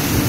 you